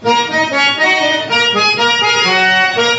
¡Bum, bum!